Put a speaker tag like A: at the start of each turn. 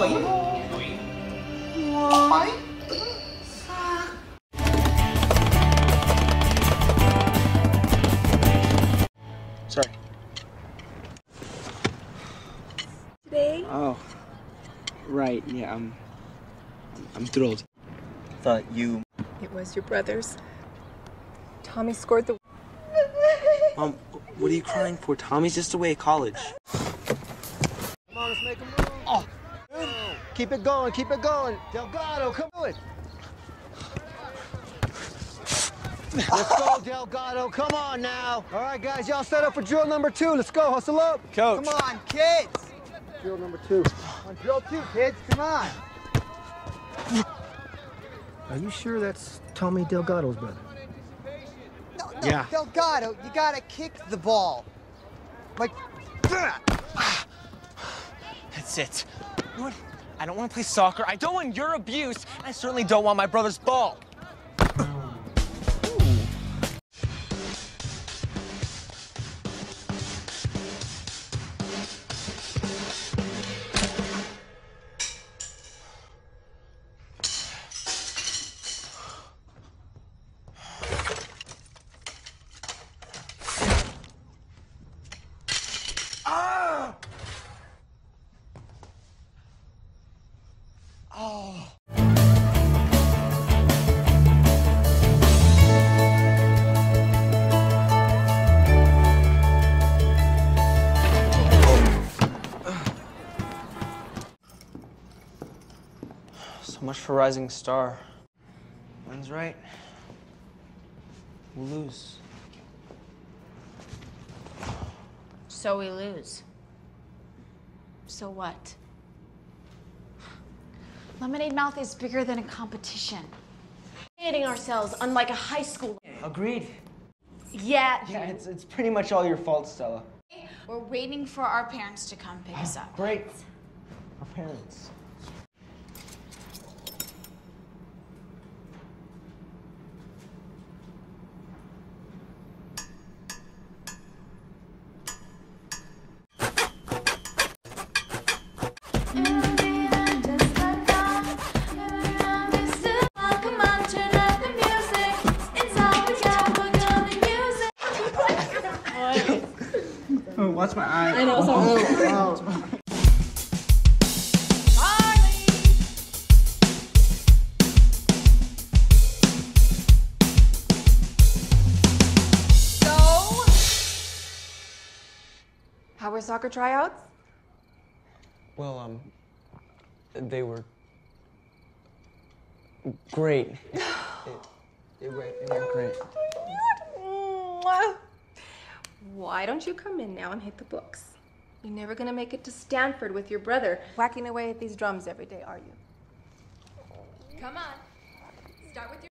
A: Toy. Ay.
B: Sorry.
C: Today?
B: Oh. Right, yeah, I'm. I'm thrilled.
A: Thought you.
C: It was your brother's. Tommy scored the.
B: Mom, what are you crying for? Tommy's just away at college.
D: Come on, let's make a move. Keep it going, keep it going. Delgado, come on. Let's go, Delgado. Come on now. All right, guys, y'all set up for drill number two. Let's go. Hustle up.
B: Coach.
D: Come on, kids. Drill number two. On drill two, kids. Come on. Are you sure that's Tommy Delgado's brother?
E: No, no,
B: Yeah.
E: Delgado, you gotta kick the ball. Like that.
A: That's it. What? I don't want to play soccer. I don't want your abuse. I certainly don't want my brother's ball.
B: Much for Rising Star. When's right? We'll lose.
F: So we lose. So what? Lemonade Mouth is bigger than a competition. Hating ourselves unlike a high school.
B: Agreed.
F: Yeah,
B: Yeah, it's, it's pretty much all your fault, Stella.
F: we're waiting for our parents to come pick us up.
B: Great. Our parents. Watch my eye. I know.
C: So. How were soccer tryouts?
B: Well, um, they were great. They, they were, they were great.
C: Why don't you come in now and hit the books? You're never gonna make it to Stanford with your brother whacking away at these drums every day, are you? Come on. Start with your